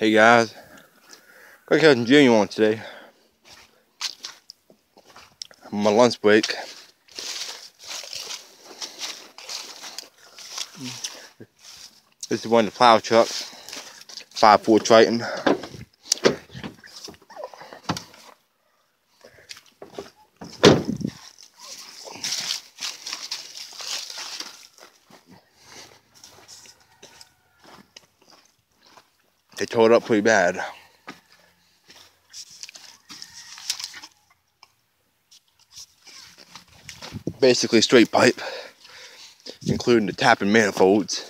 Hey guys, got Cousin Junior on today. My lunch break. This is one of the plow trucks, 5.4 Triton. They tore it up pretty bad. Basically straight pipe, including the tapping manifolds.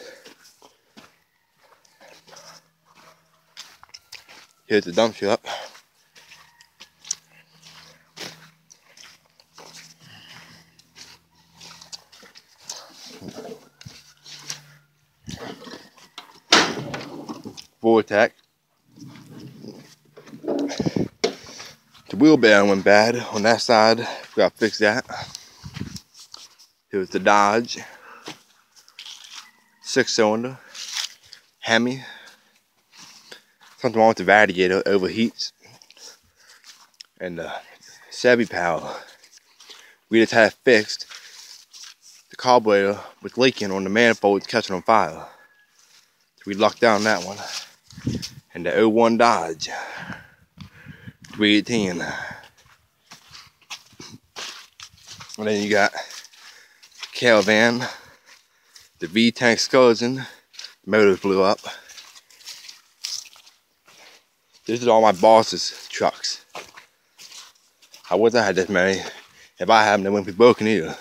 Here's the dump truck. Vortec. The wheel bearing went bad on that side. We got to fix that. Here's the Dodge. Six cylinder. Hemi. Something wrong with the radiator, overheats. And the Chevy Power. We just had it fixed. The carburetor was leaking on the manifold, catching on fire. So we locked down that one and the 01 Dodge 318. And then you got Calvan, the V-Tank the motors blew up. This is all my boss's trucks. I wish I had this many. If I had them, they wouldn't be broken either.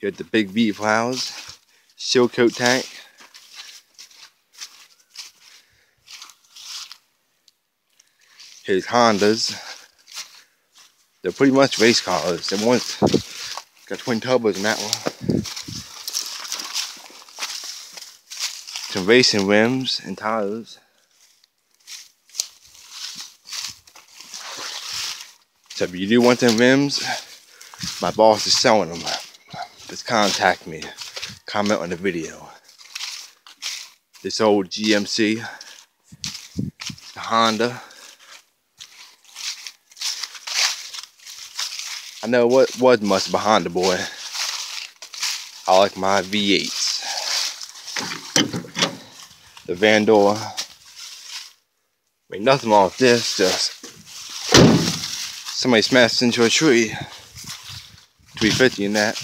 You got the big V plows, seal coat tank, his Hondas. They're pretty much race cars. They want got twin turbos in that one. Some racing rims and tires. So if you do want them rims, my boss is selling them. Just contact me. Comment on the video. This old GMC, the Honda. I know what was much behind the boy. I like my V8s. The Vandura. I mean, nothing wrong with this, just somebody smashed into a tree. 350 in that.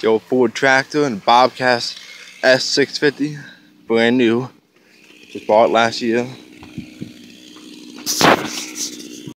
The old Ford tractor and Bobcat S650, brand new. Just bought last year.